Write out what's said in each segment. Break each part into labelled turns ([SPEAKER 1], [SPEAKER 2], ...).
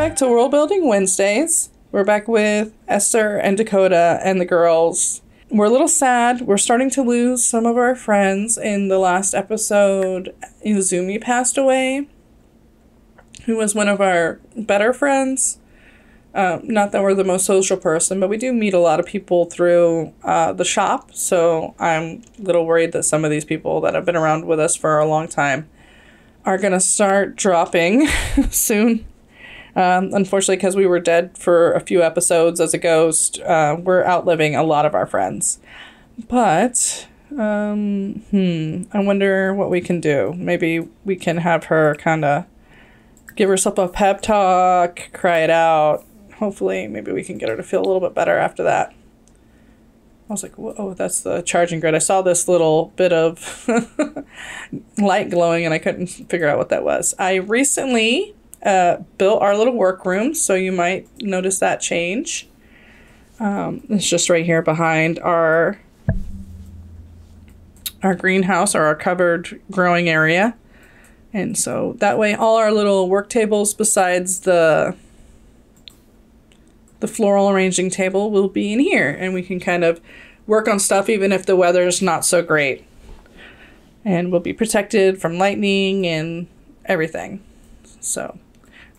[SPEAKER 1] back to World Building Wednesdays. We're back with Esther and Dakota and the girls. We're a little sad. We're starting to lose some of our friends. In the last episode, Izumi passed away, who was one of our better friends. Um, not that we're the most social person, but we do meet a lot of people through uh, the shop. So I'm a little worried that some of these people that have been around with us for a long time are going to start dropping soon. Um, unfortunately, because we were dead for a few episodes as a ghost, uh, we're outliving a lot of our friends. But, um, hmm, I wonder what we can do. Maybe we can have her kind of give herself a pep talk, cry it out. Hopefully, maybe we can get her to feel a little bit better after that. I was like, whoa, that's the charging grid. I saw this little bit of light glowing and I couldn't figure out what that was. I recently uh, built our little workroom, so you might notice that change. Um, it's just right here behind our our greenhouse or our covered growing area. And so that way all our little work tables besides the the floral arranging table will be in here and we can kind of work on stuff even if the weather's not so great. And we'll be protected from lightning and everything. So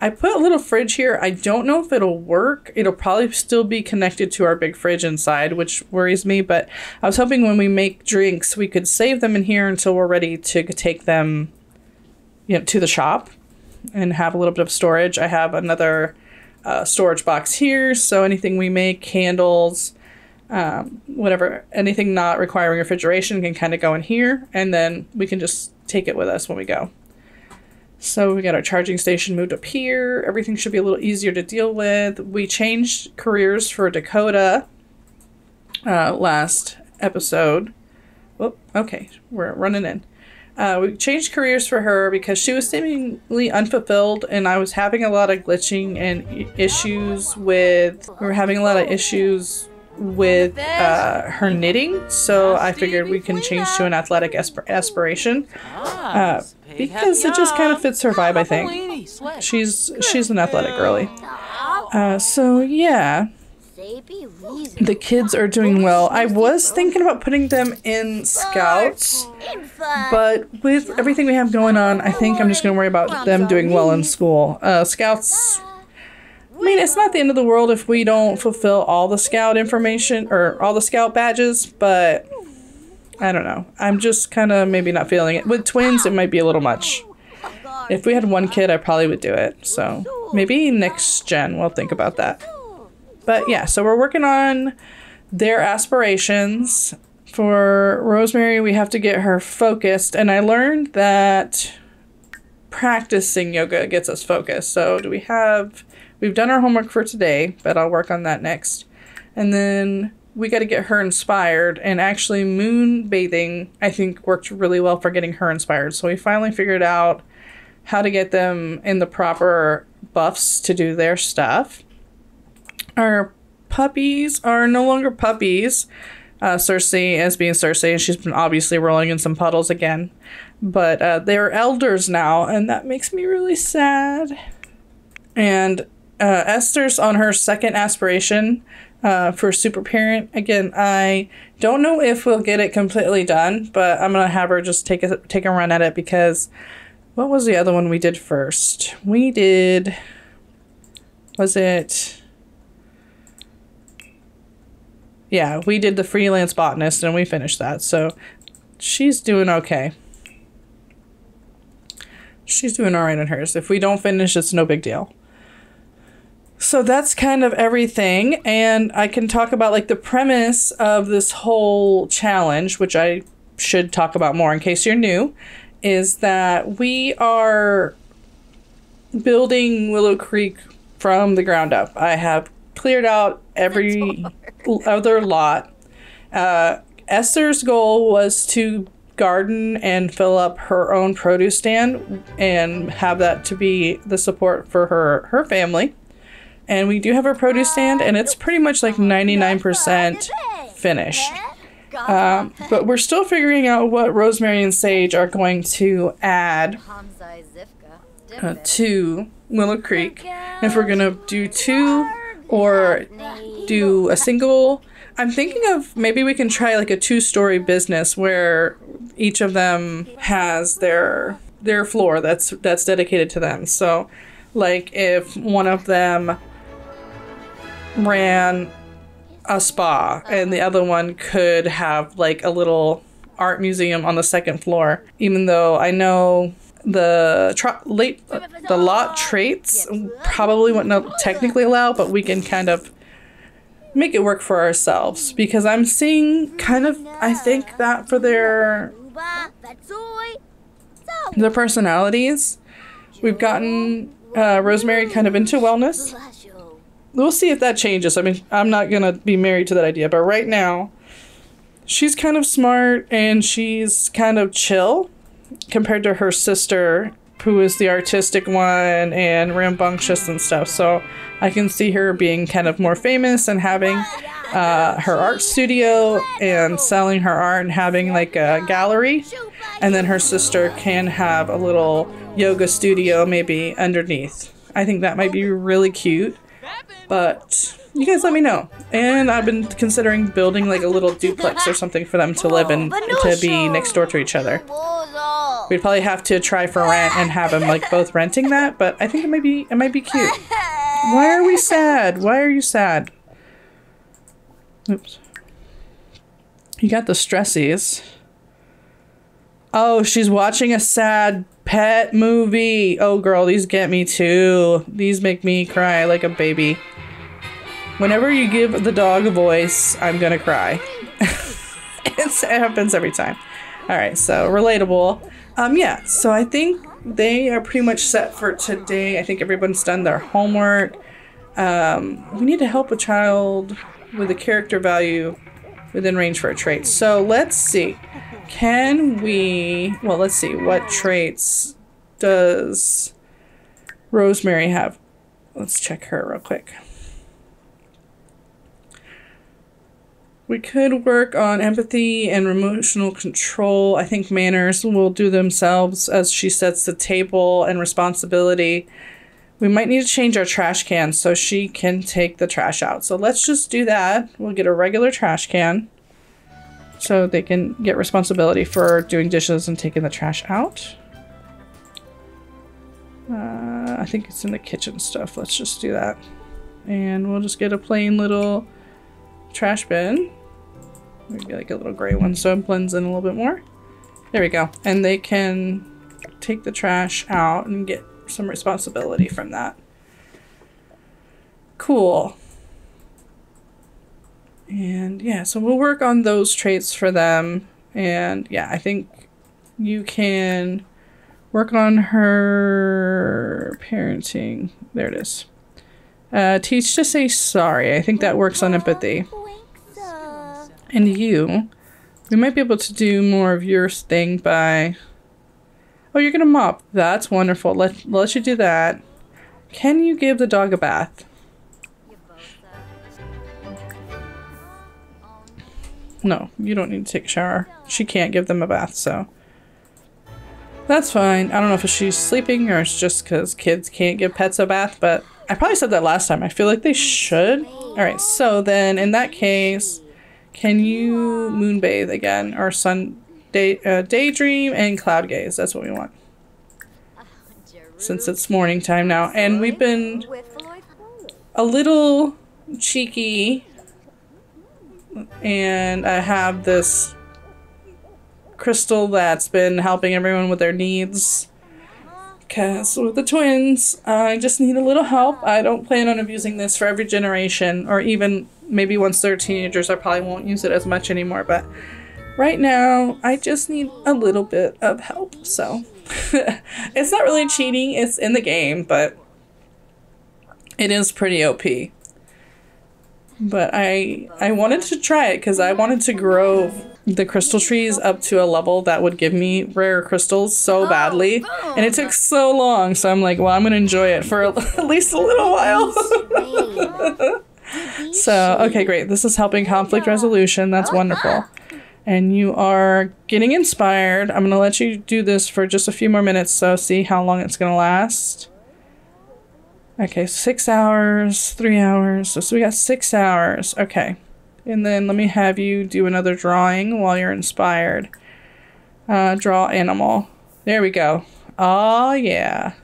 [SPEAKER 1] I put a little fridge here. I don't know if it'll work. It'll probably still be connected to our big fridge inside, which worries me. But I was hoping when we make drinks, we could save them in here until we're ready to take them, you know, to the shop and have a little bit of storage. I have another uh, storage box here, so anything we make, candles, um, whatever, anything not requiring refrigeration can kind of go in here, and then we can just take it with us when we go. So we got our charging station moved up here. Everything should be a little easier to deal with. We changed careers for Dakota uh, last episode. Oh, okay, we're running in. Uh, we changed careers for her because she was seemingly unfulfilled, and I was having a lot of glitching and issues with. We were having a lot of issues with uh, her knitting, so I figured we can change to an athletic asp- aspiration. Uh, because it just kind of fits her vibe. I think she's she's an athletic girly. Uh, so yeah, the kids are doing well. I was thinking about putting them in scouts, but with everything we have going on, I think I'm just gonna worry about them doing well in school. Uh, scouts. I mean, it's not the end of the world if we don't fulfill all the scout information or all the scout badges, but I don't know. I'm just kind of maybe not feeling it. With twins, it might be a little much. If we had one kid, I probably would do it. So maybe next gen, we'll think about that. But yeah, so we're working on their aspirations. For Rosemary, we have to get her focused. And I learned that practicing yoga gets us focused. So do we have, we've done our homework for today, but I'll work on that next. And then we got to get her inspired and actually moon bathing i think worked really well for getting her inspired. So we finally figured out how to get them in the proper buffs to do their stuff. Our puppies are no longer puppies. Uh, cersei as being cersei and she's been obviously rolling in some puddles again. But uh, they're elders now and that makes me really sad. And uh, esther's on her second aspiration uh, for Super Parent. Again, I don't know if we'll get it completely done, but I'm gonna have her just take a take a run at it because what was the other one we did first? We did was it yeah, we did the freelance botanist and we finished that. So she's doing okay. She's doing all right on hers. If we don't finish, it's no big deal. So that's kind of everything. And I can talk about like the premise of this whole challenge, which I should talk about more in case you're new, is that we are building Willow Creek from the ground up. I have cleared out every other lot. Uh, Esther's goal was to garden and fill up her own produce stand and have that to be the support for her her family. And we do have our produce stand, and it's pretty much like 99% finished. Um, but we're still figuring out what Rosemary and Sage are going to add uh, to Willow Creek. If we're gonna do two or do a single, I'm thinking of maybe we can try like a two-story business where each of them has their their floor that's that's dedicated to them. So, like if one of them ran a spa and the other one could have like a little art museum on the second floor. Even though i know the tra- late the lot traits probably wouldn't technically allow but we can kind of make it work for ourselves. Because i'm seeing kind of i think that for their their personalities we've gotten uh, rosemary kind of into wellness we'll see if that changes. I mean, I'm not gonna be married to that idea, but right now, she's kind of smart and she's kind of chill compared to her sister, who is the artistic one and rambunctious and stuff. So I can see her being kind of more famous and having uh, her art studio and selling her art and having like a gallery. And then her sister can have a little yoga studio maybe underneath. I think that might be really cute. But you guys let me know. And I've been considering building like a little duplex or something for them to live in to be next door to each other. We'd probably have to try for rent and have them like both renting that, but I think it might be it might be cute. Why are we sad? Why are you sad? Oops. You got the stressies. Oh, she's watching a sad pet movie. Oh, girl, these get me too. These make me cry like a baby. Whenever you give the dog a voice, I'm gonna cry. it happens every time. All right, so relatable. Um, yeah, so I think they are pretty much set for today. I think everyone's done their homework. Um, we need to help a child with a character value within range for a trait. So let's see. Can we, well, let's see, what traits does Rosemary have? Let's check her real quick. We could work on empathy and emotional control. I think manners will do themselves as she sets the table and responsibility. We might need to change our trash can so she can take the trash out. So let's just do that. We'll get a regular trash can so they can get responsibility for doing dishes and taking the trash out. Uh, I think it's in the kitchen stuff. Let's just do that. And we'll just get a plain little trash bin. Maybe like a little gray one so it blends in a little bit more. There we go. And they can take the trash out and get some responsibility from that. Cool. And yeah, so we'll work on those traits for them. And yeah, I think you can work on her parenting. There it is. Uh, teach to say sorry. I think that works on empathy. And you, we might be able to do more of your thing by. Oh, you're gonna mop. That's wonderful. Let let you do that. Can you give the dog a bath? No, you don't need to take a shower. She can't give them a bath, so. That's fine. I don't know if she's sleeping or it's just because kids can't give pets a bath, but I probably said that last time. I feel like they should. Alright, so then in that case, can you moonbathe again? Or sun day, uh, daydream and cloud gaze. That's what we want. Since it's morning time now. And we've been a little cheeky and I have this crystal that's been helping everyone with their needs. Because with the twins, I just need a little help. I don't plan on abusing this for every generation, or even maybe once they're teenagers, I probably won't use it as much anymore. But right now, I just need a little bit of help. So it's not really cheating, it's in the game, but it is pretty OP but I I wanted to try it because I wanted to grow the crystal trees up to a level that would give me rare crystals so badly, and it took so long. So I'm like, well, I'm gonna enjoy it for at least a little while. so okay, great. This is helping conflict resolution. That's wonderful. And you are getting inspired. I'm gonna let you do this for just a few more minutes, so see how long it's gonna last. Okay, six hours, three hours. So, so we got six hours. Okay. And then let me have you do another drawing while you're inspired. Uh, draw animal. There we go. Oh, yeah.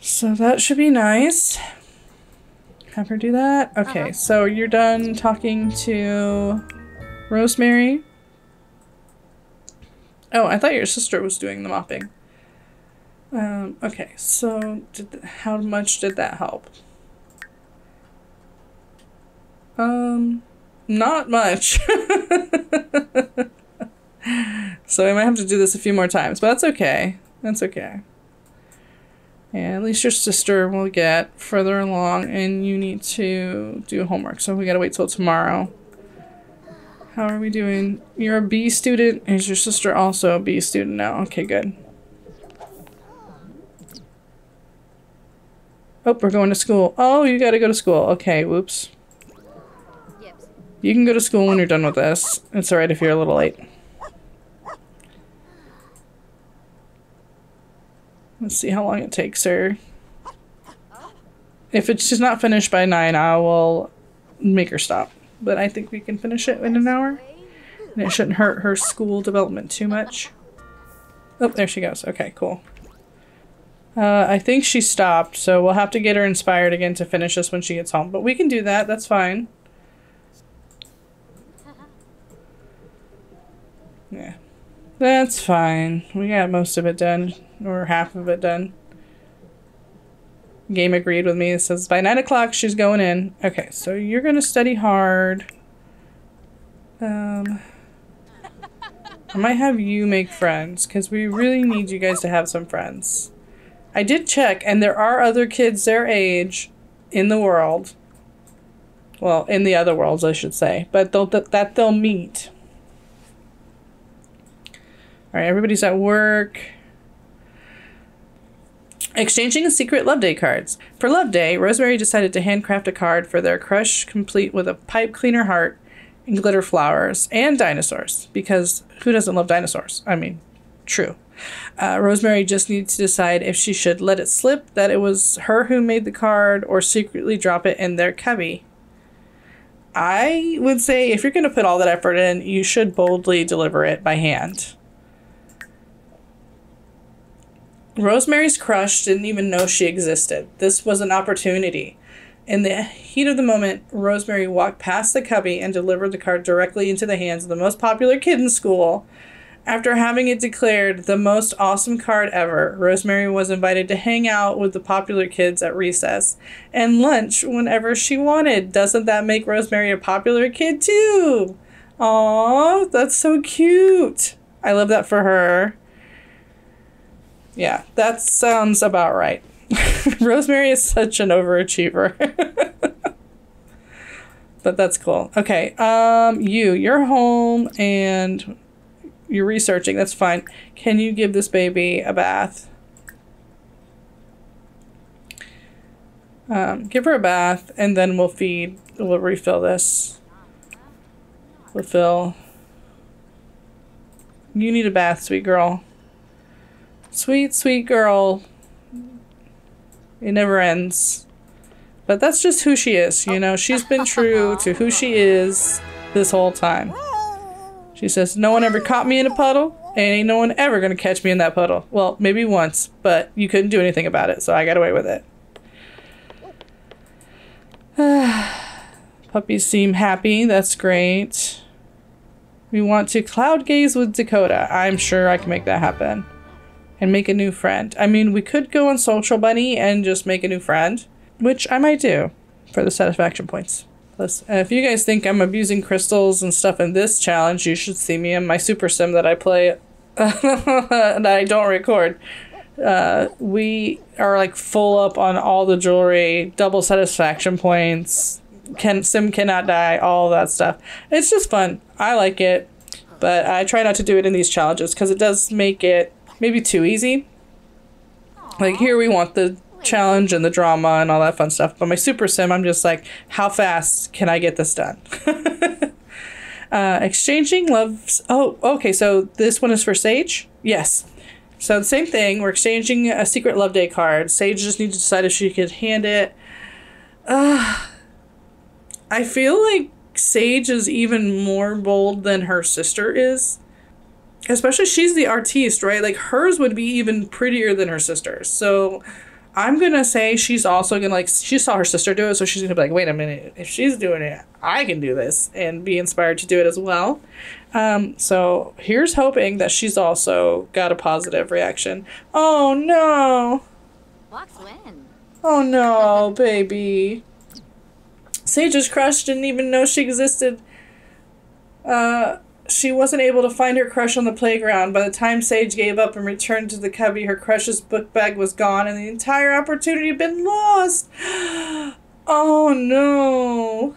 [SPEAKER 1] So that should be nice. Have her do that. Okay, uh-huh. so you're done talking to Rosemary. Oh, I thought your sister was doing the mopping. Um, okay, so th- how much did that help? Um, not much. so I might have to do this a few more times, but that's okay. That's okay. At least your sister will get further along, and you need to do homework. So we gotta wait till tomorrow. How are we doing? You're a B student. Is your sister also a B student now? Okay, good. Oh, we're going to school. Oh, you gotta go to school. Okay, whoops. You can go to school when you're done with this. It's alright if you're a little late. Let's see how long it takes her. If it's just not finished by 9, I will make her stop. But I think we can finish it in an hour. And it shouldn't hurt her school development too much. Oh, there she goes. Okay, cool. Uh, I think she stopped, so we'll have to get her inspired again to finish this when she gets home. But we can do that. That's fine. Yeah. That's fine. We got most of it done, or half of it done. Game agreed with me. It says by 9 o'clock she's going in. Okay, so you're going to study hard. Um, I might have you make friends, because we really need you guys to have some friends. I did check, and there are other kids their age in the world. Well, in the other worlds, I should say. But they'll, that they'll meet. All right, everybody's at work. Exchanging secret Love Day cards. For Love Day, Rosemary decided to handcraft a card for their crush, complete with a pipe cleaner heart and glitter flowers and dinosaurs. Because who doesn't love dinosaurs? I mean, true. Uh, Rosemary just needs to decide if she should let it slip that it was her who made the card or secretly drop it in their cubby. I would say if you're going to put all that effort in, you should boldly deliver it by hand. Rosemary's crush didn't even know she existed. This was an opportunity. In the heat of the moment, Rosemary walked past the cubby and delivered the card directly into the hands of the most popular kid in school. After having it declared the most awesome card ever, Rosemary was invited to hang out with the popular kids at recess and lunch whenever she wanted. Doesn't that make Rosemary a popular kid too? Aw, that's so cute. I love that for her. Yeah, that sounds about right. Rosemary is such an overachiever. but that's cool. Okay, um, you, you're home and you're researching. That's fine. Can you give this baby a bath? Um, give her a bath and then we'll feed, we'll refill this. Refill. You need a bath, sweet girl. Sweet, sweet girl. It never ends. But that's just who she is, you know? She's been true to who she is this whole time. She says, No one ever caught me in a puddle, and ain't no one ever gonna catch me in that puddle. Well, maybe once, but you couldn't do anything about it, so I got away with it. Puppies seem happy. That's great. We want to cloud gaze with Dakota. I'm sure I can make that happen and make a new friend. I mean, we could go on Social Bunny and just make a new friend, which I might do for the satisfaction points. If you guys think I'm abusing crystals and stuff in this challenge, you should see me in my Super Sim that I play that I don't record. Uh, we are like full up on all the jewelry, double satisfaction points, can sim cannot die, all that stuff. It's just fun. I like it, but I try not to do it in these challenges because it does make it maybe too easy. Like here we want the challenge and the drama and all that fun stuff. But my Super Sim, I'm just like, how fast can I get this done? uh, exchanging loves. Oh, okay. So this one is for Sage. Yes. So the same thing. We're exchanging a secret love day card. Sage just needs to decide if she could hand it. Uh, I feel like Sage is even more bold than her sister is. Especially she's the artiste, right? Like hers would be even prettier than her sister's. So I'm gonna say she's also gonna like she saw her sister do it, so she's gonna be like, wait a minute, if she's doing it, I can do this and be inspired to do it as well. Um, so here's hoping that she's also got a positive reaction. Oh no!
[SPEAKER 2] Win.
[SPEAKER 1] Oh no, baby. Sage's crush didn't even know she existed. Uh, she wasn't able to find her crush on the playground. By the time Sage gave up and returned to the cubby, her crush's book bag was gone and the entire opportunity had been lost. Oh no.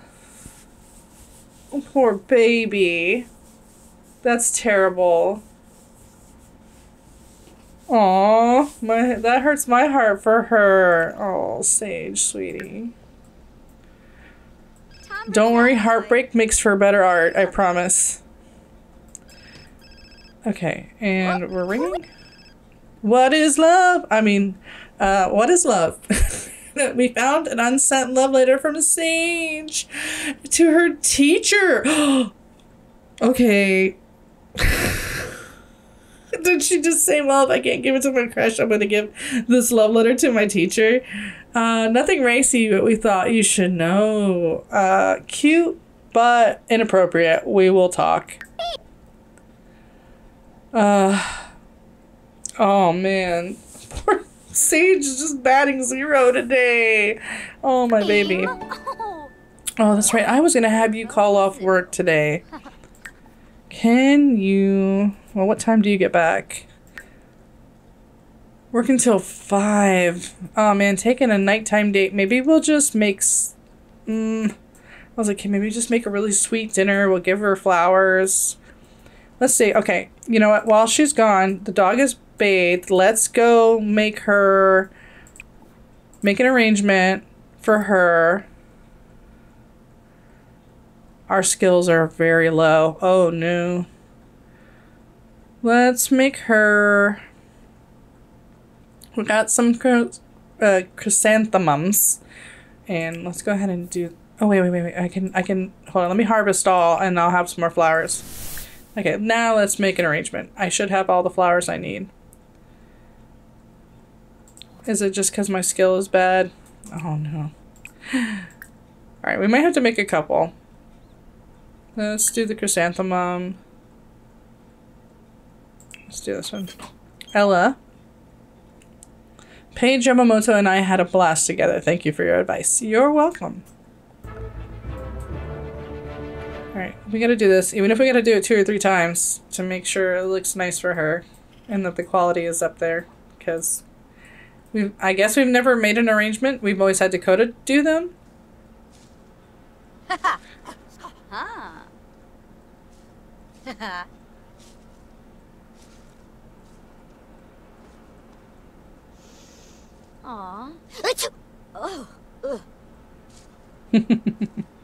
[SPEAKER 1] Poor baby. That's terrible. Aw, my that hurts my heart for her. Oh, Sage, sweetie. Don't worry, heartbreak makes for better art, I promise. Okay, and we're ringing. What is love? I mean, uh, what is love? we found an unsent love letter from a Sage to her teacher. okay. Did she just say, well, if I can't give it to my crush, I'm going to give this love letter to my teacher? Uh, nothing racy, but we thought you should know. Uh, cute, but inappropriate. We will talk. Uh, oh, man. Poor Sage is just batting zero today. Oh, my baby. Oh, that's right. I was going to have you call off work today. Can you... Well, what time do you get back? Work until 5. Oh, man. Taking a nighttime date. Maybe we'll just make... Mm, I was like, okay, maybe just make a really sweet dinner. We'll give her flowers. Let's see. Okay. You know what? While she's gone, the dog is bathed. Let's go make her... Make an arrangement for her our skills are very low. Oh no. Let's make her. We got some uh, chrysanthemums, and let's go ahead and do. Oh wait, wait, wait, wait! I can, I can. Hold on. Let me harvest all, and I'll have some more flowers. Okay, now let's make an arrangement. I should have all the flowers I need. Is it just because my skill is bad? Oh no. Alright, we might have to make a couple. Let's do the chrysanthemum. Let's do this one. Ella. Paige Yamamoto and I had a blast together. Thank you for your advice. You're welcome. Alright, we gotta do this, even if we gotta do it two or three times to make sure it looks nice for her and that the quality is up there. Because we I guess we've never made an arrangement. We've always had Dakota do them.
[SPEAKER 2] huh. Aw. Oh.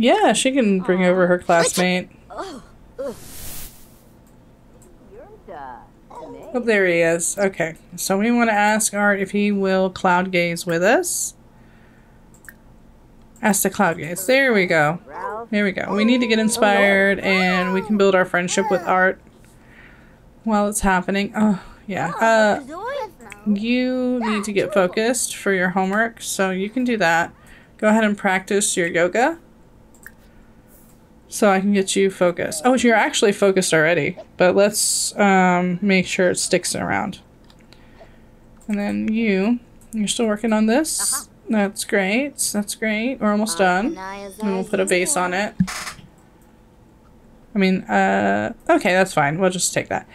[SPEAKER 1] yeah, she can bring over her classmate.
[SPEAKER 2] Oh.
[SPEAKER 1] Oh, there he is. Okay, so we want to ask Art if he will cloud gaze with us. Ask the cloud gaze. There we go. There we go. We need to get inspired and we can build our friendship with Art while it's happening. Oh, yeah. Uh, you need to get focused for your homework, so you can do that. Go ahead and practice your yoga. So I can get you focused. Oh, you're actually focused already. But let's um, make sure it sticks around. And then you, you're still working on this. Uh -huh. That's great. That's great. We're almost done. And we'll put a vase on it. I mean, uh, okay, that's fine. We'll just take that.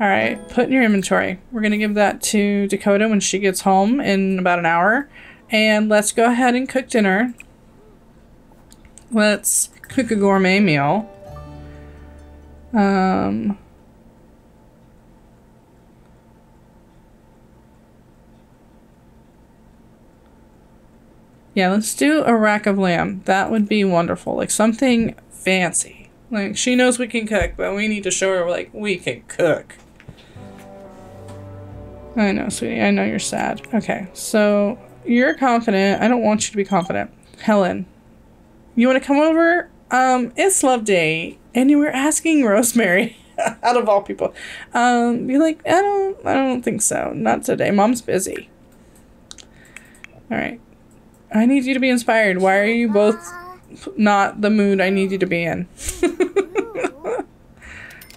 [SPEAKER 1] All right, put in your inventory. We're going to give that to Dakota when she gets home in about an hour. And let's go ahead and cook dinner. Let's cook a gourmet meal. Um, Yeah, let's do a rack of lamb. That would be wonderful. Like something fancy. Like she knows we can cook, but we need to show her like we can cook. I know, sweetie. I know you're sad. Okay, so you're confident. I don't want you to be confident. Helen, you want to come over? Um, it's love day, and you were asking Rosemary, out of all people. Um, be like, I don't, I don't think so. Not today. Mom's busy. All right. I need you to be inspired. Why are you both not the mood I need you to be in?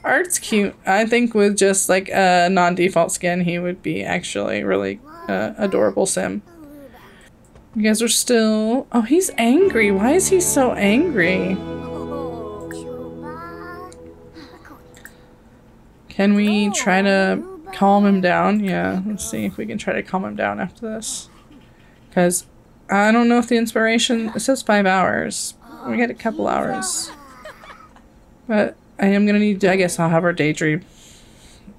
[SPEAKER 1] Art's cute. I think with just like a non-default skin, he would be actually really uh, adorable sim. You guys are still. Oh, he's angry. Why is he so angry? Can we try to calm him down? Yeah, let's see if we can try to calm him down after this. Because I don't know if the inspiration. It says five hours. We got a couple hours. But I am gonna need. I guess I'll have our daydream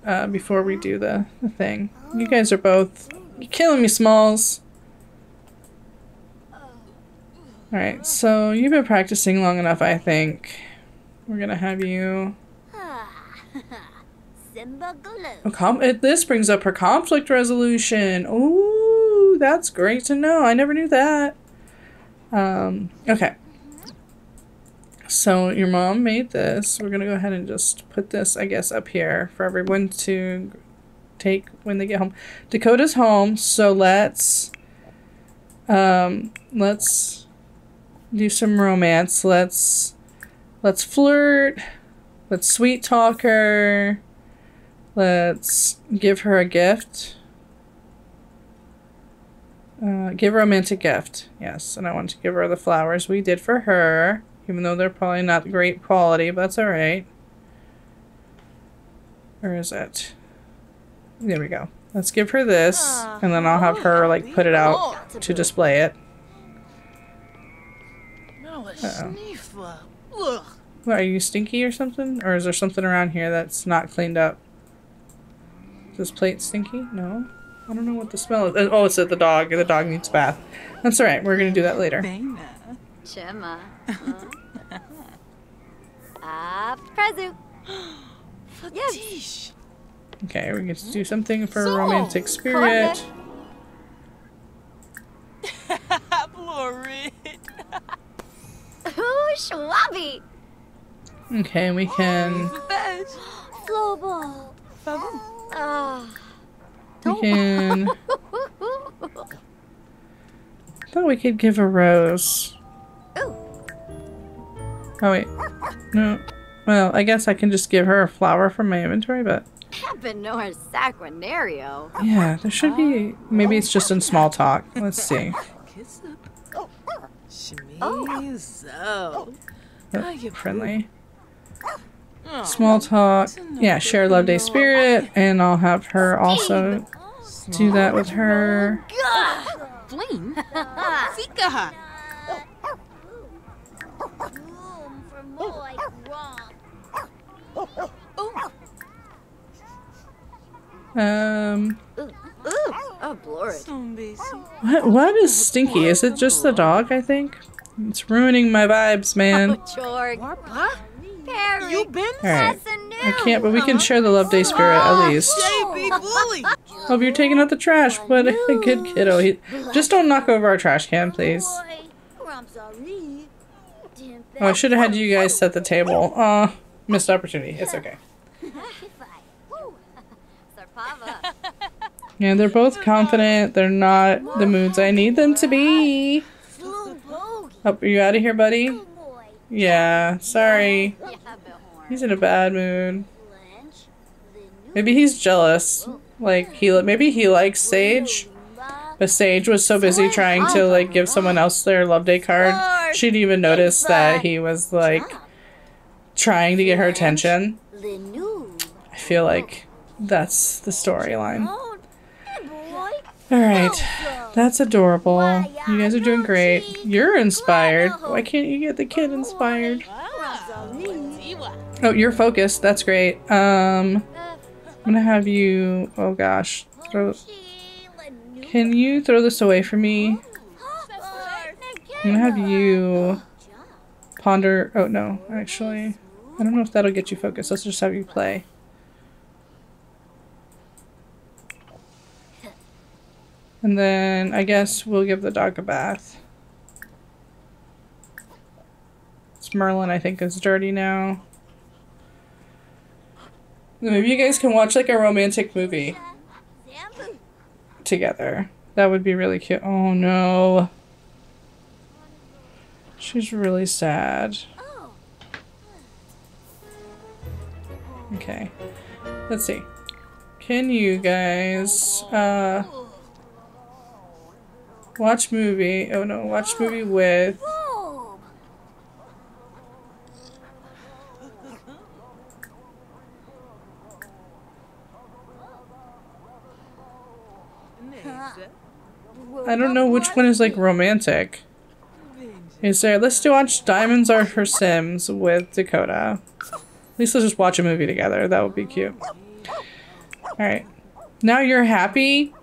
[SPEAKER 1] uh, before we do the, the thing. You guys are both you're killing me, Smalls. Alright, so you've been practicing long enough, I think. We're gonna have you.
[SPEAKER 2] Simba Glue.
[SPEAKER 1] Com- it, this brings up her conflict resolution. Ooh, that's great to know. I never knew that. Um, okay. So your mom made this. We're gonna go ahead and just put this, I guess, up here for everyone to take when they get home. Dakota's home, so let's um let's do some romance. Let's let's flirt. Let's sweet talk her. Let's give her a gift. Uh, give a romantic gift. Yes, and I want to give her the flowers we did for her, even though they're probably not great quality, but that's alright. Where is it? There we go. Let's give her this, and then I'll have her like put it out to display it. Uh-oh. What, are you stinky or something? Or is there something around here that's not cleaned up? Is this plate stinky? No? I don't know what the smell is. Oh, it's at the dog. The dog needs a bath. That's alright. We're gonna do that later.
[SPEAKER 2] Gemma. Ah, Prezu. Yes.
[SPEAKER 1] Okay, we get to do something for a romantic spirit.
[SPEAKER 2] Ooh, Schwabby.
[SPEAKER 1] Okay, we can
[SPEAKER 2] Global. Ah.
[SPEAKER 1] we can thought we could give a rose.
[SPEAKER 2] Ooh.
[SPEAKER 1] Oh wait. No. Well, I guess I can just give her a flower from my inventory, but
[SPEAKER 2] Ebenor Sacranario.
[SPEAKER 1] yeah, there should be maybe it's just in small talk. Let's see.
[SPEAKER 2] Oh.
[SPEAKER 1] Uh, friendly. Small talk. Yeah, share love day spirit, and I'll have her also do that with her.
[SPEAKER 3] Flame? Fika!
[SPEAKER 2] Room for more wrong.
[SPEAKER 1] Um,
[SPEAKER 2] Ooh, oh, Blorid.
[SPEAKER 1] what what is stinky? Is it just the dog? I think it's ruining my vibes, man.
[SPEAKER 2] Jorg.
[SPEAKER 3] Huh?
[SPEAKER 2] Perry.
[SPEAKER 3] You been?
[SPEAKER 1] All right, I can't, but we can share the love day spirit at least.
[SPEAKER 3] Hey, big bully!
[SPEAKER 1] Oh, if you're taking out the trash, what a good kiddo. He, just don't knock over our trash can, please.
[SPEAKER 2] Boy, I'm sorry. Damn
[SPEAKER 1] Oh, I should have had you guys set the table. Uh, missed opportunity. It's okay. Yeah, they're both confident. They're not the moods I need them to be. Oh, are you out of here, buddy? Yeah, sorry. He's in a bad mood. Maybe he's jealous. Like he, maybe he likes Sage, but Sage was so busy trying to like give someone else their love day card, she didn't even notice that he was like trying to get her attention. I feel like that's the storyline.
[SPEAKER 2] Oh.
[SPEAKER 1] All right, that's adorable. You guys are doing great. You're inspired. Why can't you get the kid inspired? Oh, you're focused. That's great. Um, I'm gonna have you. Oh gosh, throw. Can you throw this away for me? I'm gonna have you ponder. Oh no, actually, I don't know if that'll get you focused. Let's just have you play. And then I guess we'll give the dog a bath. It's Merlin, I think, is dirty now. Maybe you guys can watch like a romantic movie together. That would be really cute. Oh no. She's really sad. Okay. Let's see. Can you guys uh watch movie? Oh no, watch movie with I don't know which one is like romantic. Is there let's do watch Diamonds Are for Sims with Dakota. At least let's just watch a movie together. That would be cute. Alright. Now you're happy?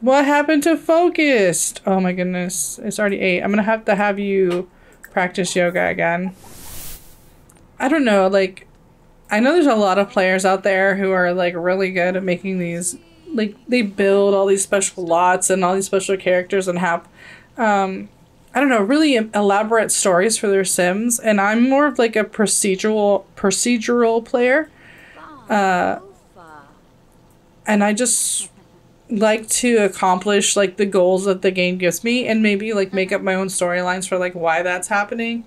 [SPEAKER 1] What happened to focused? Oh my goodness. It's already eight. I'm gonna have to have you practice yoga again. I don't know, like I know there's a lot of players out there who are like really good at making these like they build all these special lots and all these special characters and have um I don't know, really elaborate stories for their sims and I'm more of like a procedural procedural player. Uh and I just like to accomplish like the goals that the game gives me and maybe like make up my own storylines for like why that's happening.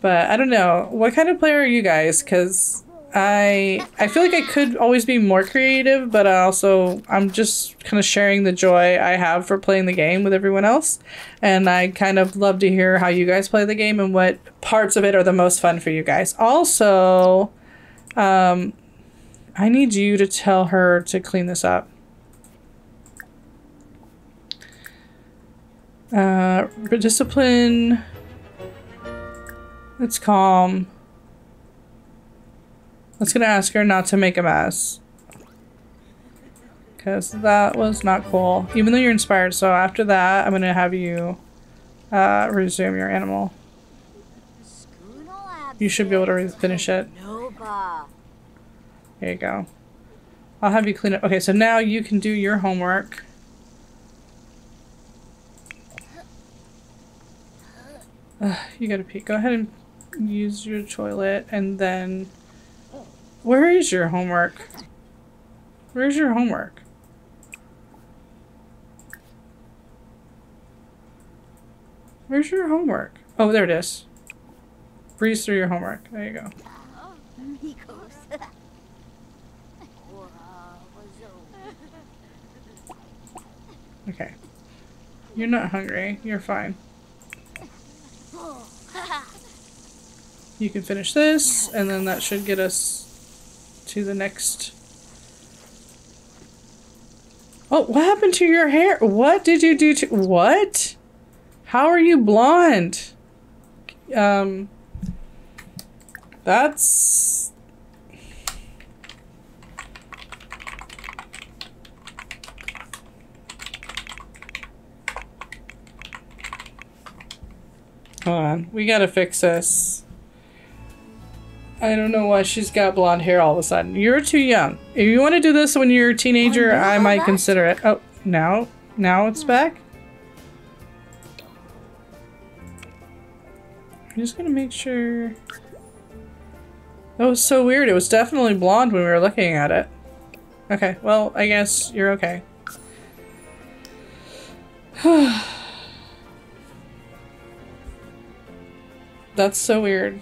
[SPEAKER 1] But I don't know. What kind of player are you guys? Cuz I I feel like I could always be more creative, but I also I'm just kind of sharing the joy I have for playing the game with everyone else. And I kind of love to hear how you guys play the game and what parts of it are the most fun for you guys. Also, um I need you to tell her to clean this up. Uh, discipline. It's calm. Let's gonna ask her not to make a mess. Because that was not cool. Even though you're inspired. So after that, I'm gonna have you uh, resume your animal. You should be able to finish it. There you go. I'll have you clean up. Okay, so now you can do your homework. Ugh, you gotta pee. Go ahead and use your toilet and then. Where is your homework? Where's your homework? Where's your homework? Oh, there it is. Breeze through your homework. There you go. Okay. You're not hungry. You're fine. You can finish this, and then that should get us to the next. Oh, what happened to your hair? What did you do to. What? How are you blonde? Um. That's. Hold on. We gotta fix this. I don't know why she's got blonde hair all of a sudden. You're too young. If you want to do this when you're a teenager,
[SPEAKER 2] no,
[SPEAKER 1] I might consider it. Oh, now? Now it's back? I'm just gonna make sure. That was so weird. It was definitely blonde when we were looking at it. Okay, well, I guess you're okay. That's so weird.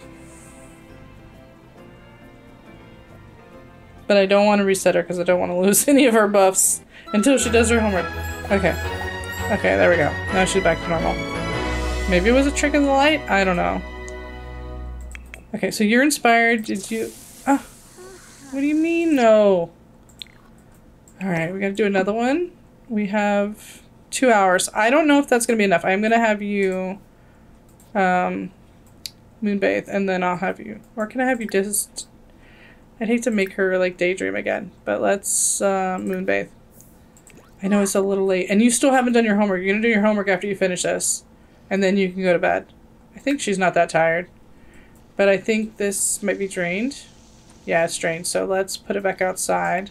[SPEAKER 1] But I don't want to reset her because I don't want to lose any of her buffs until she does her homework. Okay. Okay, there we go. Now she's back to normal. Maybe it was a trick of the light? I don't know. Okay, so you're inspired. Did you... Ah, what do you mean, no? Alright, we gotta do another one. We have two hours. I don't know if that's gonna be enough. I'm gonna have you... Um... Moonbathe, and then I'll have you... Or can I have you just... I'd hate to make her, like, daydream again. But let's, uh, Moonbathe. I know it's a little late. And you still haven't done your homework. You're gonna do your homework after you finish this. and then you can go to bed. I think she's not that tired, but I think this might be drained. Yeah, it's drained. So let's put it back outside.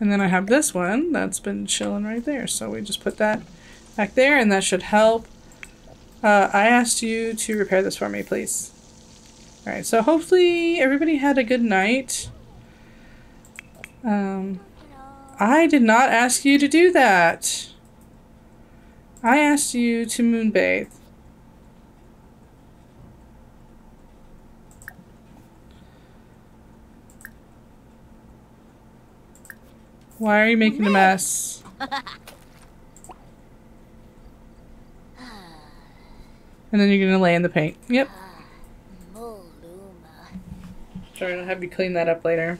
[SPEAKER 1] And then I have this one that's been chilling right there. So we just put that back there, and that should help. Uh, I asked you to repair this for me, please. All right. So hopefully everybody had a good night. Um, I did not ask you to do that. I asked you to moonbathe. Why are you making a mess? And then you're gonna lay in the paint. Yep. Sorry, I'll have you clean that up later.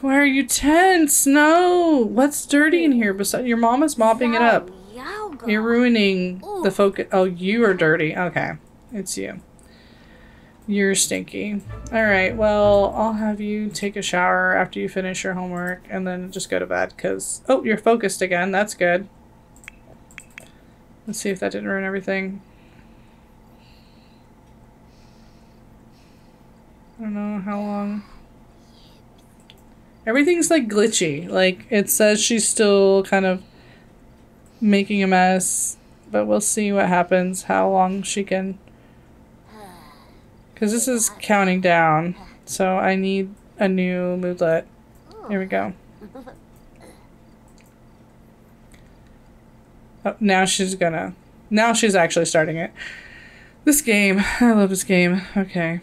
[SPEAKER 1] Why are you tense? No! What's dirty in here? Besides, your mom is mopping it up. You're ruining the focus. Oh, you are dirty. Okay. It's you. You're stinky. Alright, well, I'll have you take a shower after you finish your homework and then just go to bed because. Oh, you're focused again. That's good. Let's see if that didn't ruin everything. I don't know how long. Everything's like glitchy. Like it says she's still kind of making a mess, but we'll see what happens, how long she can. Because this is counting down, so I need a new moodlet. Here we go. Oh, now she's gonna. Now she's actually starting it. This game. I love this game. Okay.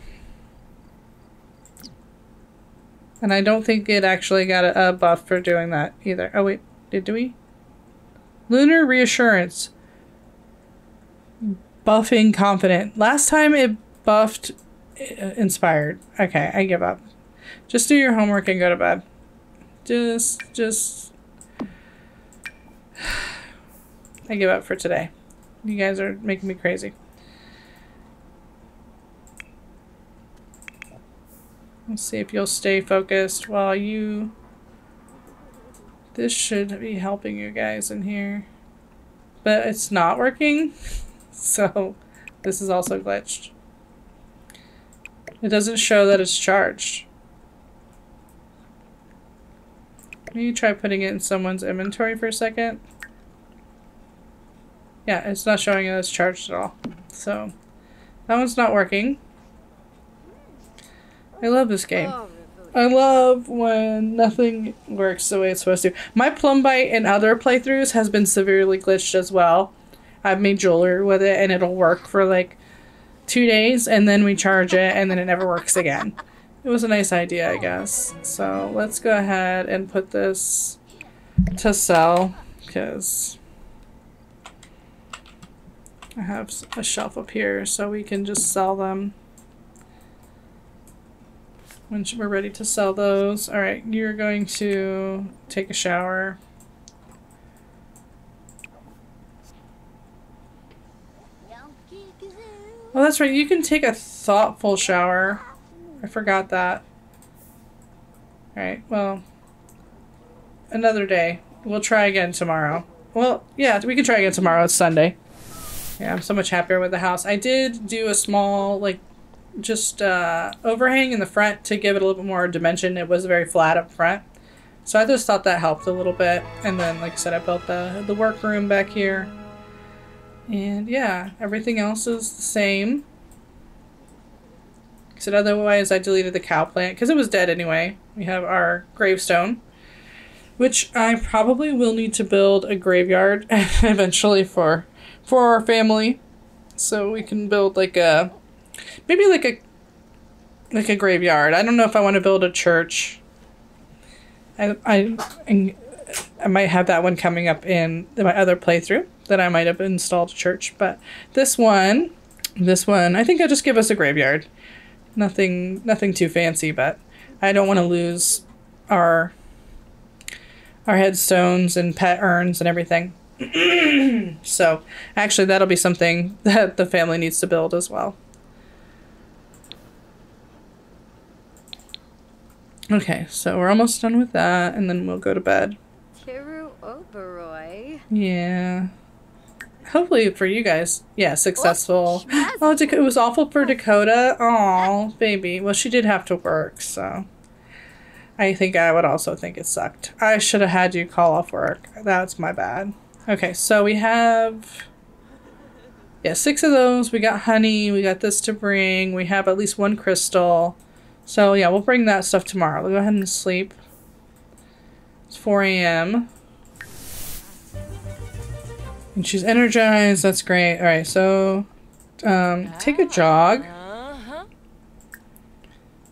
[SPEAKER 1] And I don't think it actually got a, a buff for doing that either. Oh, wait. Did we? Lunar Reassurance. Buffing Confident. Last time it buffed uh, Inspired. Okay, I give up. Just do your homework and go to bed. Just, just. I give up for today. You guys are making me crazy. Let's see if you'll stay focused while you. This should be helping you guys in here. But it's not working. So this is also glitched. It doesn't show that it's charged. Maybe try putting it in someone's inventory for a second. Yeah, it's not showing it as charged at all. So that one's not working. I love this game. I love when nothing works the way it's supposed to. My plumbite in other playthroughs has been severely glitched as well. I've made jeweler with it and it'll work for like two days and then we charge it and then it never works again. It was a nice idea, I guess. So let's go ahead and put this to sell because I have a shelf up here so we can just sell them when we're ready to sell those. All right, you're going to take a shower. Oh, that's right. You can take a thoughtful shower. I forgot that. All right. Well, another day. We'll try again tomorrow. Well, yeah, we can try again tomorrow. It's Sunday. Yeah, I'm so much happier with the house. I did do a small, like, just uh, overhang in the front to give it a little bit more dimension. It was very flat up front. So I just thought that helped a little bit. And then, like I said, I built the, the workroom back here. And yeah, everything else is the same. Except otherwise, I deleted the cow plant because it was dead anyway. We have our gravestone, which I probably will need to build a graveyard eventually for for our family, so we can build like a maybe like a like a graveyard. I don't know if I want to build a church. I I I might have that one coming up in my other playthrough that I might have installed a church, but this one, this one, I think I'll just give us a graveyard. Nothing, nothing too fancy, but I don't want to lose our our headstones and pet urns and everything. so, actually, that'll be something that the family needs to build as well. Okay, so we're almost done with that, and then we'll go to bed.
[SPEAKER 2] Tiru Oberoi.
[SPEAKER 1] Yeah. Hopefully for you guys, yeah, successful. Oh, Dak- it was awful for Dakota. Oh, baby. Well, she did have to work, so I think I would also think it sucked. I should have had you call off work. That's my bad. Okay, so we have yeah six of those. We got honey. We got this to bring. We have at least one crystal. So yeah, we'll bring that stuff tomorrow. We'll go ahead and sleep. It's 4 a.m. And she's energized. That's great. All right, so um, take a jog.
[SPEAKER 3] Uh-huh.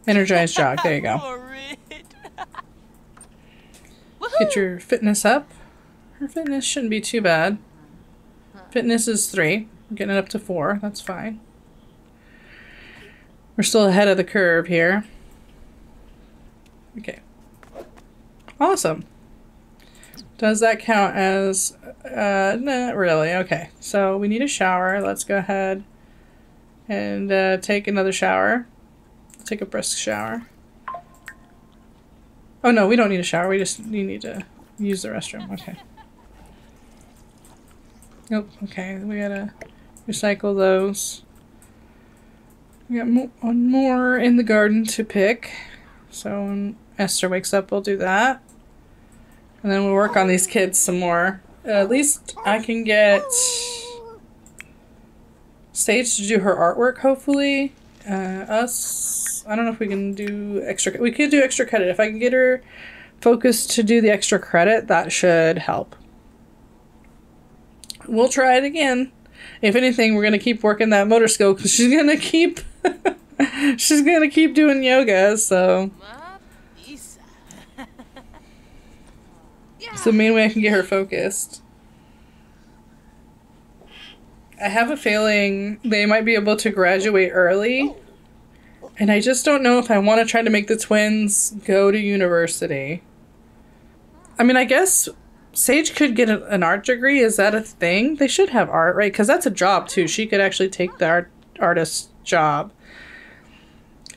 [SPEAKER 1] Energized jog. There you go. Get your fitness up. Her fitness shouldn't be too bad. Fitness is three. We're getting it up to four. That's fine. We're still ahead of the curve here. Okay. Awesome. Does that count as. Uh, not really. Okay. So we need a shower. Let's go ahead and uh, take another shower. Take a brisk shower. Oh no, we don't need a shower. We just need to use the restroom. Okay. Nope. Okay, we gotta recycle those. We got mo- one more in the garden to pick. So when Esther wakes up, we'll do that, and then we'll work on these kids some more. at least I can get Sage to do her artwork. Hopefully, uh, us. I don't know if we can do extra. We could do extra credit if I can get her focused to do the extra credit. That should help. We'll try it again. If anything, we're gonna keep working that motor skill because she's gonna keep. she's gonna keep doing yoga. So it's the main way I can get her focused. I have a feeling they might be able to graduate early. And I just don't know if I want to try to make the twins go to university. I mean, I guess Sage could get an art degree. Is that a thing? They should have art, right? Because that's a job too. She could actually take the art artist job.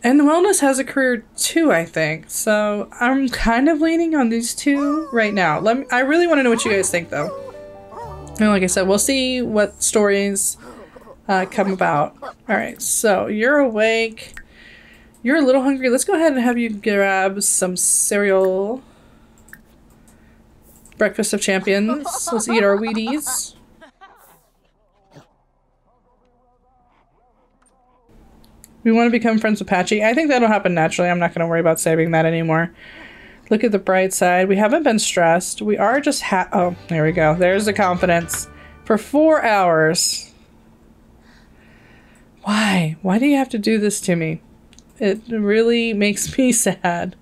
[SPEAKER 1] And wellness has a career too, I think. So I'm kind of leaning on these two right now. Let me, I really want to know what you guys think, though. And like I said, we'll see what stories uh, come about. All right, so you're awake. You're a little hungry. Let's go ahead and have you grab some cereal. Breakfast of Champions. Let's eat our Wheaties. We want to become friends with Patchy. I think that'll happen naturally. I'm not going to worry about saving that anymore. Look at the bright side. We haven't been stressed. We are just ha- Oh, there we go. There's the confidence. For four hours. Why? Why do you have to do this to me? It really makes me sad.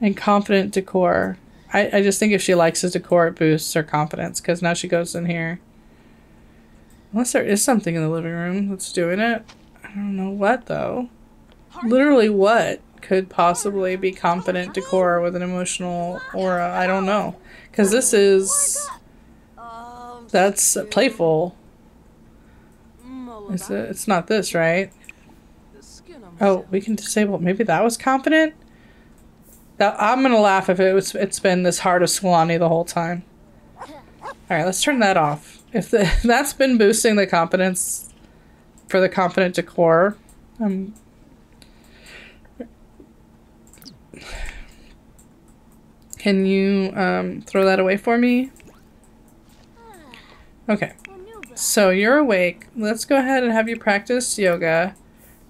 [SPEAKER 1] And confident decor. I, I just think if she likes the decor, it boosts her confidence because now she goes in here. Unless there is something in the living room that's doing it. I don't know what though. Literally what could possibly be confident decor with an emotional aura? I don't know. Because this is. That's playful.
[SPEAKER 3] Mulla
[SPEAKER 1] It's, uh, it's not this, right? Oh, we can disable. Maybe that was confident. That I'm gonna laugh if it was. It's been this hard of Swanee the whole time. All right, let's turn that off. If the, that's been boosting the confidence for the confident decor, um. Can you um, throw that away for me? Okay. So you're awake. Let's go ahead and have you practice yoga.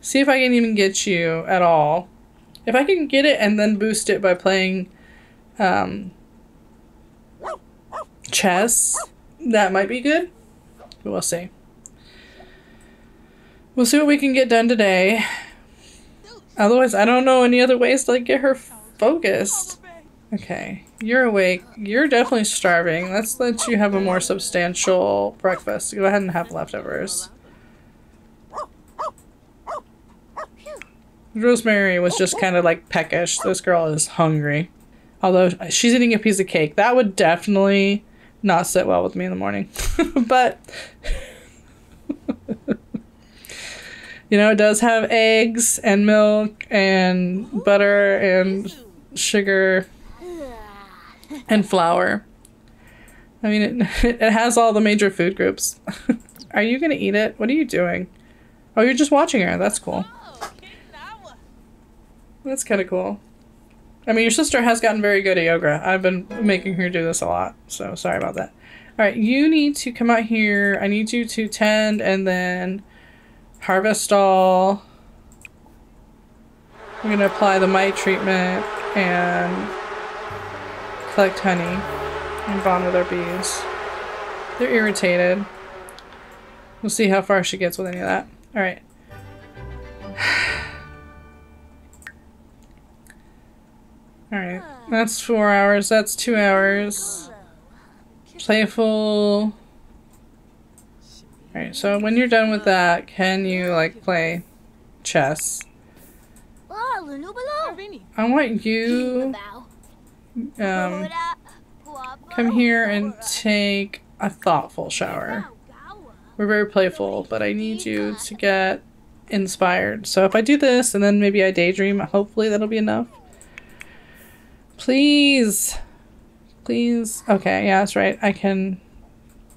[SPEAKER 1] See if I can even get you at all. If I can get it and then boost it by playing um, chess, that might be good. But we'll see. We'll see what we can get done today. Otherwise, I don't know any other ways to like, get her focused. Okay, you're awake. You're definitely starving. Let's let you have a more substantial breakfast. Go ahead and have leftovers. Rosemary was just kind of like peckish. This girl is hungry. Although she's eating a piece of cake. That would definitely not sit well with me in the morning. but, you know, it does have eggs and milk and butter and sugar, and flour. I mean, it, it has all the major food groups. are you gonna eat it? What are you doing? Oh, you're just watching her. That's cool. That's kind of cool. I mean, your sister has gotten very good at yoga. I've been making her do this a lot, so sorry about that. All right, you need to come out here. I need you to tend and then harvest all. I'm gonna apply the mite treatment and collect honey and bond with our bees. They're irritated. We'll see how far she gets with any of that. All right. All right, that's four hours. That's two hours. Playful. All right, so when you're done with that, can you like play chess? I want you um come here and take a thoughtful shower. We're very playful, but I need you to get inspired. So if I do this and then maybe I daydream, hopefully that'll be enough. Please. Please. Okay, yeah, that's right. I can.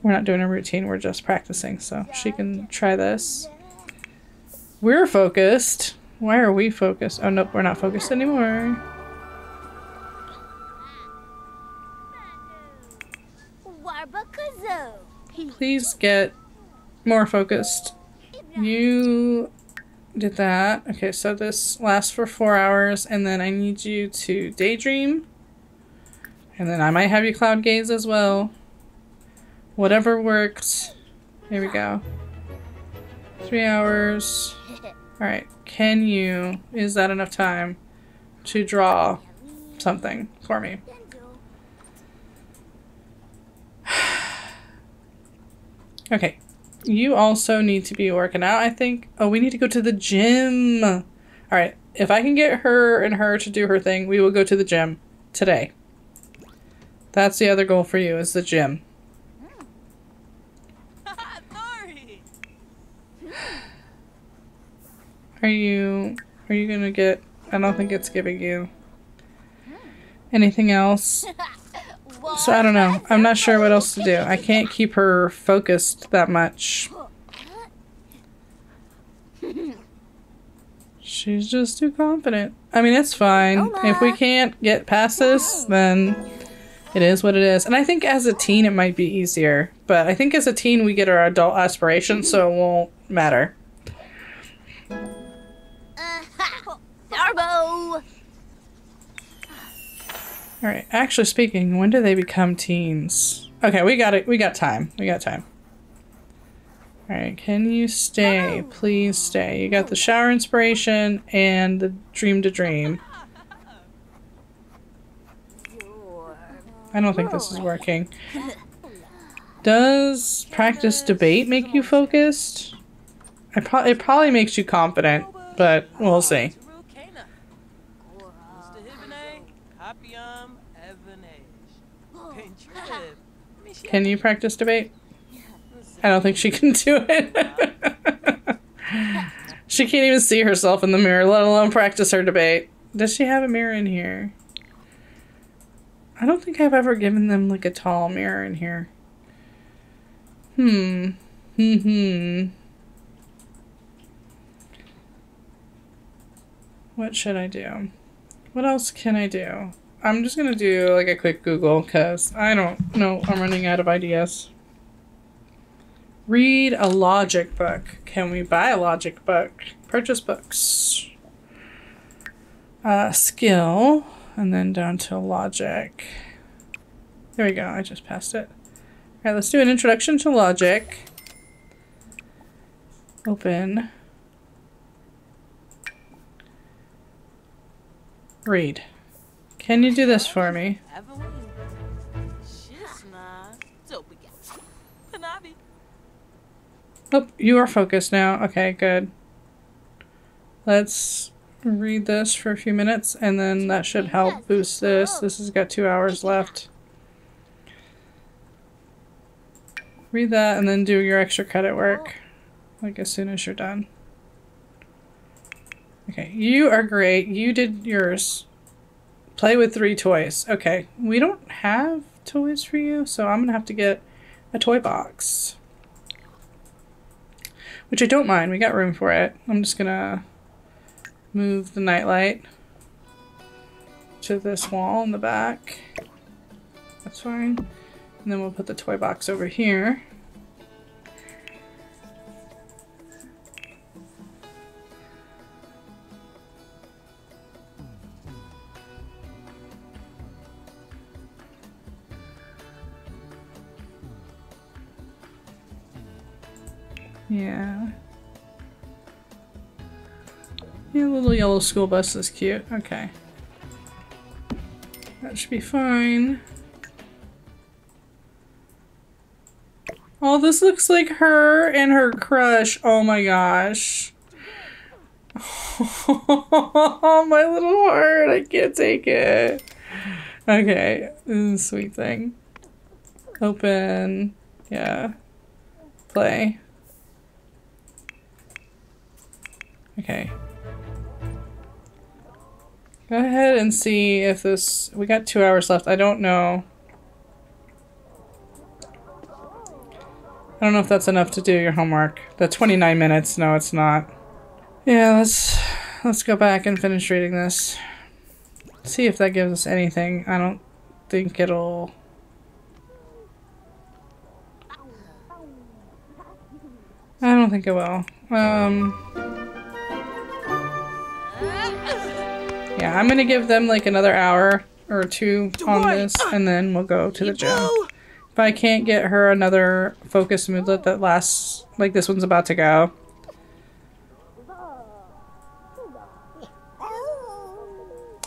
[SPEAKER 1] We're not doing a routine, we're just practicing. So she can try this. We're focused. Why are we focused? Oh, nope, we're not focused anymore. Please get more focused. You did that. Okay, so this lasts for four hours, and then I need you to daydream. And then I might have you cloud gaze as well. Whatever works. Here we go. Three hours. Alright, can you, is that enough time to draw something for me? Okay. You also need to be working out, I think. Oh, we need to go to the gym. All right. If I can get her and her to do her thing, we will go to the gym today. That's the other goal for you is the gym. Are you are you going to get I don't think it's giving you anything else. So I don't know. I'm not sure what else to do. I can't keep her focused that much. She's just too confident. I mean, it's fine. If we can't get past this, then it is what it is. And I think as a teen, it might be easier. But I think as a teen, we get our adult aspirations, so it won't matter.
[SPEAKER 2] Uh, Darbo.
[SPEAKER 1] All right. Actually speaking, when do they become teens? Okay, we got it. We got time. We got time. All right. Can you stay? Oh, Please stay. You got the shower inspiration and the dream to dream. I don't think this is working. Does practice debate make you focused? I pro- it probably makes you confident, but we'll see. Can you practice debate? I don't think she can do it. she can't even see herself in the mirror, let alone practice her debate. Does she have a mirror in here? I don't think I've ever given them like a tall mirror in here. Hmm. Hmm. Hmm. What should I do? What else can I do? I'm just gonna do like a quick Google because I don't know. I'm running out of ideas. Read a logic book. Can we buy a logic book? Purchase books. Uh, skill, and then down to logic. There we go. I just passed it. All right, let's do an introduction to logic. Open. Read. Can you do this for me? Oh, you are focused now. Okay, good. Let's read this for a few minutes and then that should help boost this. This has got two hours left. Read that and then do your extra credit work. Like as soon as you're done. Okay, you are great. You did yours. Play with three toys. Okay, we don't have toys for you, so I'm gonna have to get a toy box. Which I don't mind, we got room for it. I'm just gonna move the nightlight to this wall in the back. That's fine. And then we'll put the toy box over here. Yeah. Yeah, little yellow school bus is cute. Okay. That should be fine. Oh, this looks like her and her crush. Oh my gosh. Oh, my little heart. I can't take it. Okay. This is a sweet thing. Open. Yeah. Play. Okay. Go ahead and see if this... We got two hours left. I don't know. I don't know if that's enough to do your homework. The 29 minutes. No, it's not. Yeah, let's... Let's go back and finish reading this. See if that gives us anything. I don't think it'll... I don't think it will. Um... Yeah, I'm gonna give them like another hour or two on this, and then we'll go to the gym. If I can't get her another focus moodlet that lasts like this one's about to go.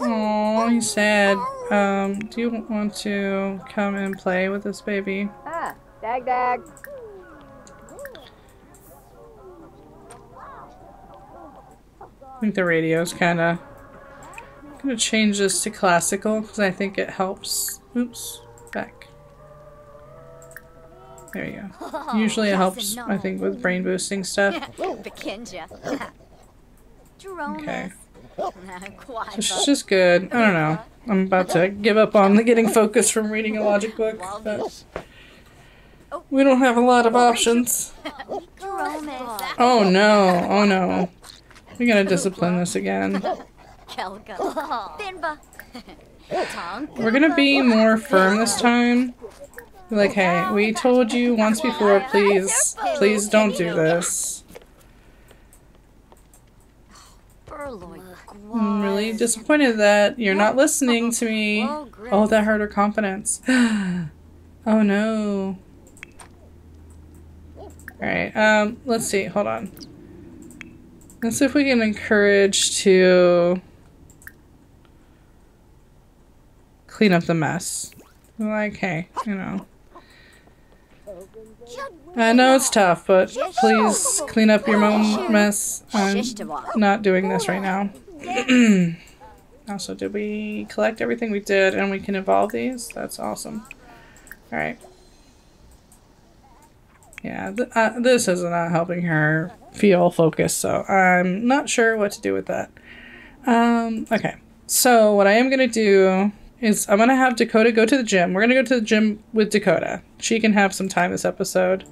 [SPEAKER 1] Oh, he's sad. Um, do you want to come and play with this baby?
[SPEAKER 4] Ah, dag dag.
[SPEAKER 1] I think the radio's kind of gonna change this to classical because I think it helps. Oops, back. There you go. Usually it helps, I think, with brain boosting stuff. Okay.
[SPEAKER 4] Quite.
[SPEAKER 1] So she's just good. I don't know. I'm about to give up on the getting focus from reading a logic book. But oh. we don't have a lot of oh, options. Oh no. Oh no. We gotta discipline this again.
[SPEAKER 4] Kelga. Thinba.
[SPEAKER 1] We're gonna be more firm this time. Like, hey, we told you once before, please, please don't do this. I'm really disappointed that you're not listening to me. Oh, that hurt her confidence. oh no. Alright, um, let's see, hold on. Let's see if we can encourage to clean up the mess. Like, hey, you know. I know it's tough, but please clean up your own mess. I'm not doing this right now. also, did we collect everything we did and we can evolve these? That's awesome. Alright. Yeah, th uh, this is not helping her feel focused, so I'm not sure what to do with that. Um, okay. So, what I am going to do is I'm to have Dakota go to the gym. We're to go to the gym with Dakota. She can have some time this episode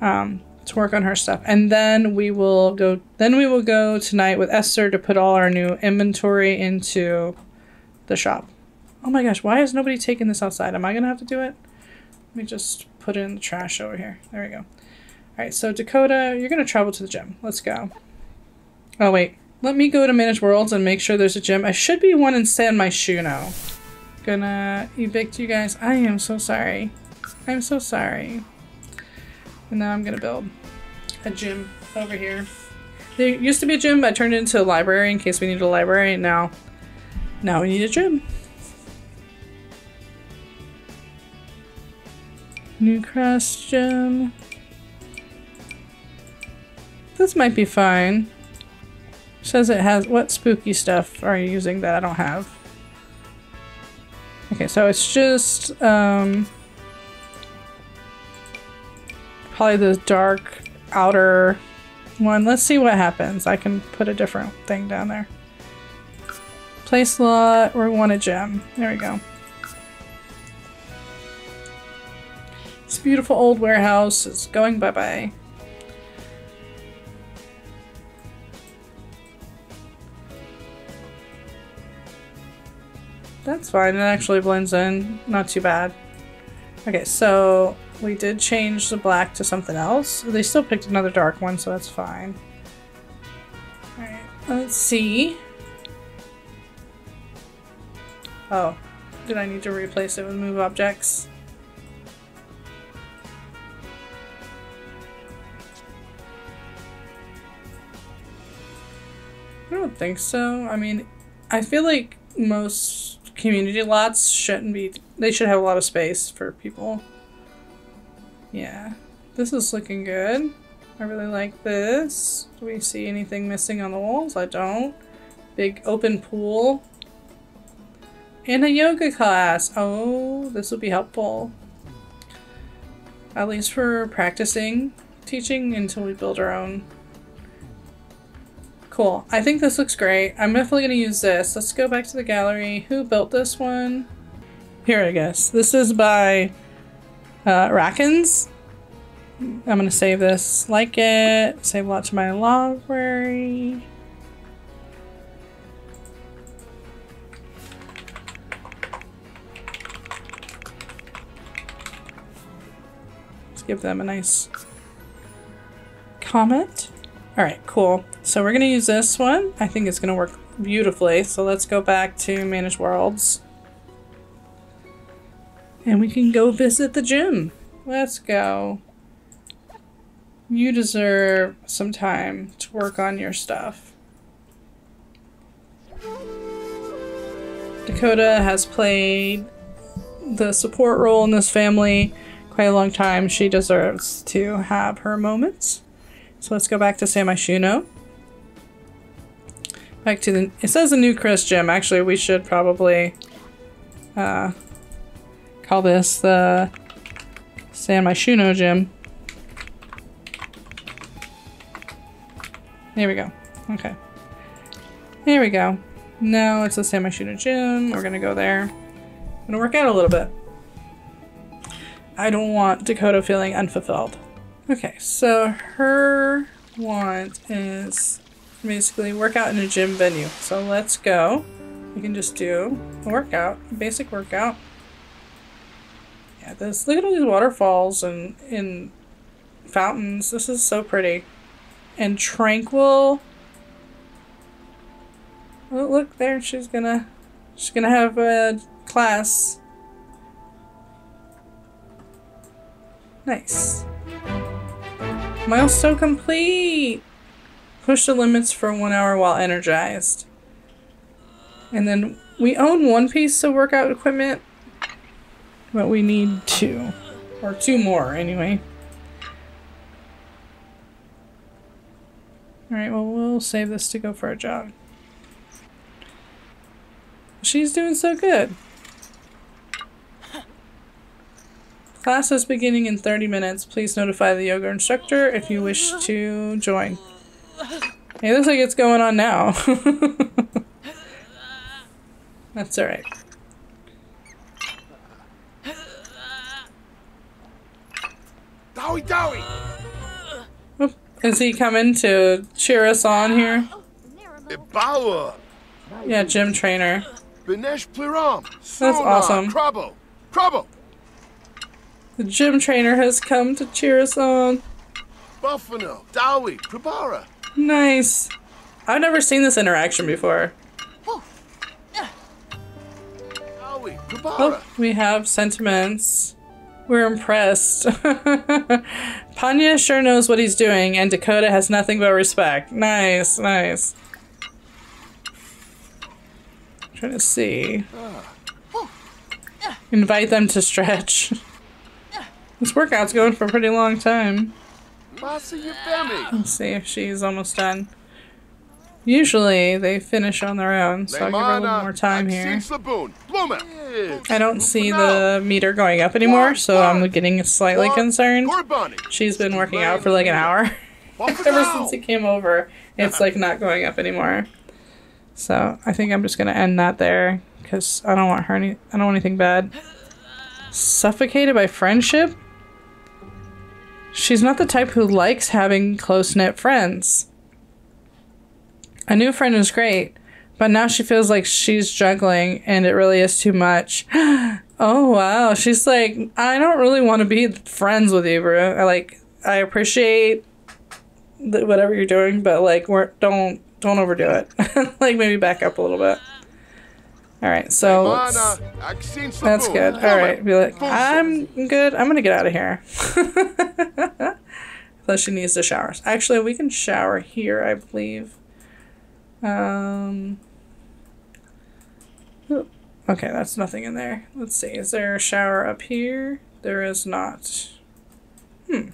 [SPEAKER 1] um, to work on her stuff. And then we will go then we will go tonight with Esther to put all our new inventory into the shop. Oh my gosh, why is nobody taking this outside? Am I to have to do it? Let me just put it in the trash over here. There we go. All right, so Dakota, you're to travel to the gym. Let's go. Oh, wait. Let me go to Manage Worlds and make sure there's a gym. I should be one in San Myshuno. Gonna evict you guys. I am so sorry. I'm so sorry. And now I'm gonna build a gym over here. There used to be a gym, but I turned it into a library in case we need a library, and now, now we need a gym. Newcrest gym. This might be fine. Says it has what spooky stuff are you using that I don't have? Okay, so it's just um probably the dark outer one. Let's see what happens. I can put a different thing down there. Place lot or want a gem. There we go. This beautiful old warehouse is going bye-bye. That's fine. It actually blends in. Not too bad. Okay, so we did change the black to something else. They still picked another dark one, so that's fine. Alright, let's see. Oh, did I need to replace it with move objects? I don't think so. I mean, I feel like most community lots shouldn't be. They should have a lot of space for people. Yeah. This is looking good. I really like this. Do we see anything missing on the walls? I don't. Big open pool. And a yoga class. Oh, this would be helpful. At least for practicing teaching until we build our own. Cool. I think this looks great. I'm definitely going to use this. Let's go back to the gallery. Who built this one? Here, I guess. This is by uh, Rackens. I'm going to save this. Like it. Save a lot to my library. Let's give them a nice comment. All right, cool. So we're gonna use this one. I think it's gonna work beautifully. So let's go back to manage worlds. And we can go visit the gym. Let's go. You deserve some time to work on your stuff. Dakota has played the support role in this family quite a long time. She deserves to have her moments. So let's go back to San Myshuno. Back to the, it says a Newcrest gym. Actually, we should probably uh, call this the San Myshuno gym. There we go. Okay. There we go. No, it's the San Myshuno gym. We're gonna go there. I'm gonna work out a little bit. I don't want Dakota feeling unfulfilled. Okay, so her want is basically work out in a gym venue. So let's go. We can just do a workout, a basic workout. Yeah, this look at all these waterfalls and in fountains. This is so pretty. And tranquil. Oh, look there, she's gonna she's gonna have a class. Nice. Milestone complete! Push the limits for one hour while energized. And then we own one piece of workout equipment, but we need two. Or two more, anyway. Alright, well, we'll save this to go for a jog. She's doing so good. Class is beginning in 30 minutes. Please notify the yoga instructor if you wish to join. It looks like it's going on now. That's alright.
[SPEAKER 5] Dowie, Dowie!
[SPEAKER 1] Is he coming to cheer us on here?
[SPEAKER 5] Ibawa!
[SPEAKER 1] Yeah, gym trainer. That's awesome.
[SPEAKER 5] Crabbo! Crabbo!
[SPEAKER 1] The gym trainer has come to cheer us on.
[SPEAKER 5] Buffalo! Dowie! Prabara!
[SPEAKER 1] Nice. I've never seen this interaction before. Oh, we have sentiments. We're impressed. Panya sure knows what he's doing, and Dakota has nothing but respect. Nice, nice. I'm Trying to see. Ah. Invite them to stretch. This workout's going for a pretty long time. Let's see if she's almost done. Usually they finish on their own, so I'll give her a little more time here. I don't see the meter going up anymore, so I'm getting slightly concerned. She's been working out for like an hour. Ever since he came over, it's like not going up anymore. So I think I'm just gonna end that there because I don't want her any. I don't want anything bad. Suffocated by friendship. She's not the type who likes having close knit friends. A new friend is great, but now she feels like she's juggling and it really is too much. oh wow, she's like, I don't really want to be friends with you, bro. I like, I appreciate whatever you're doing, but like, we're don't don't overdo it. like maybe back up a little bit. All right, so let's-
[SPEAKER 5] Mana, Aksin
[SPEAKER 1] that's good. All right, be like, I'm good. I'm gonna get out of here. Unless she needs to shower. Actually, we can shower here, I believe. Um. oh, Okay, that's nothing in there. Let's see. Is there a shower up here? There is not. Hmm.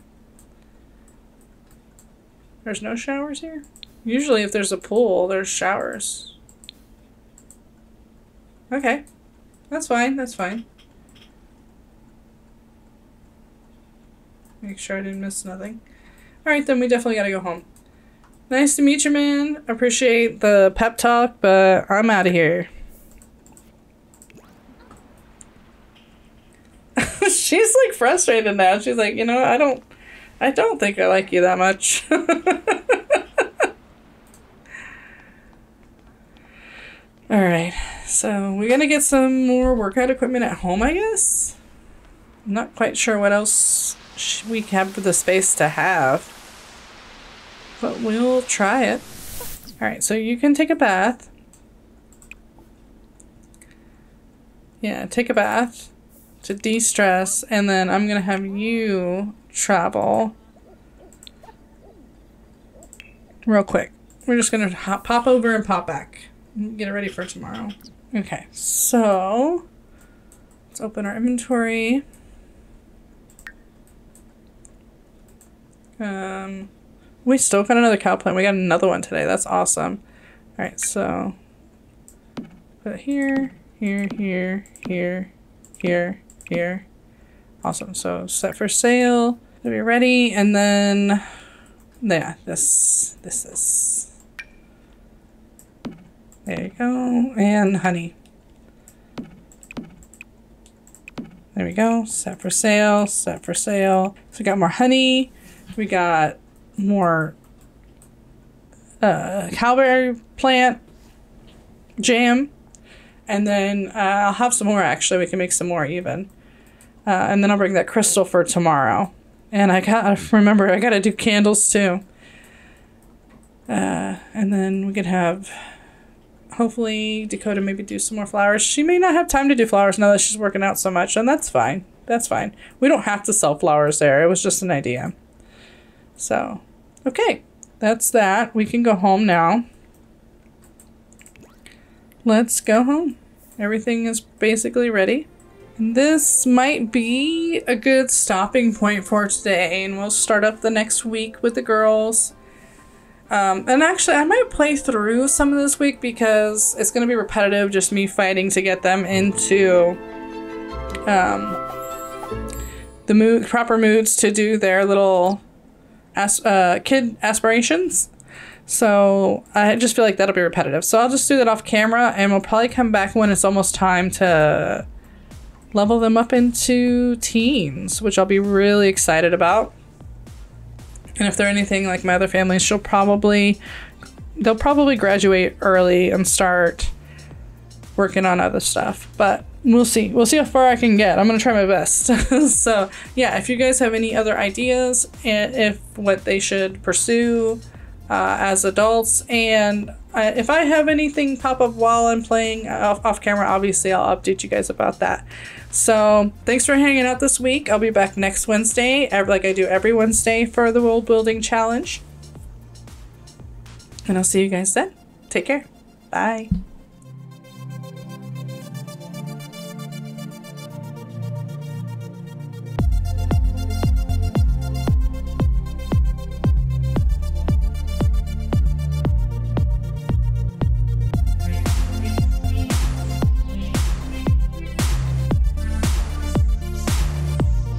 [SPEAKER 1] There's no showers here? Usually, if there's a pool, there's showers. Okay. That's fine, that's fine. Make sure I didn't miss nothing. Alright, then we definitely gotta go home. Nice to meet you, man. Appreciate the pep talk, but I'm out of here. She's like frustrated now. She's like, you know, I don't I don't think I like you that much. Alright. So we're gonna get some more workout equipment at home, I guess. I'm not quite sure what else we have the space to have, but we'll try it. All right, so you can take a bath. Yeah, take a bath to de-stress, and then I'm gonna have you travel real quick. We're just gonna hop, pop over and pop back. Get it ready for tomorrow. Okay, so let's open our inventory. Um, we still got another cow plant. We got another one today. That's awesome. All right, so put here, here, here, here, here, here. Awesome. So set for sale. It'll be ready, and then yeah, this this is. There you go. And honey. There we go. Set for sale. Set for sale. So we got more honey. We got more uh, cowberry plant jam. And then uh, I'll have some more actually. We can make some more even. Uh, and then I'll bring that crystal for tomorrow. And I got to remember I gotta do candles too. Uh, and then we could have hopefully Dakota maybe do some more flowers. She may not have time to do flowers now that she's working out so much, and that's fine. That's fine. We don't have to sell flowers there. It was just an idea. So, okay. That's that. We can go home now. Let's go home. Everything is basically ready. And this might be a good stopping point for today, and we'll start up the next week with the girls. Um, and actually, I might play through some of this week because it's going to be repetitive, just me fighting to get them into um, the mood, proper moods to do their little as- uh, kid aspirations. So I just feel like that'll be repetitive. So I'll just do that off camera, and we'll probably come back when it's almost time to level them up into teens, which I'll be really excited about. And if they're anything like my other families, she'll probably they'll probably graduate early and start working on other stuff. But we'll see. We'll see how far I can get. I'm gonna try my best. so yeah, if you guys have any other ideas and if what they should pursue uh, as adults, and uh, if I have anything pop up while I'm playing off, off camera, obviously I'll update you guys about that. So thanks for hanging out this week. I'll be back next Wednesday, like I do every Wednesday for the world building challenge. And I'll see you guys then. Take care. Bye.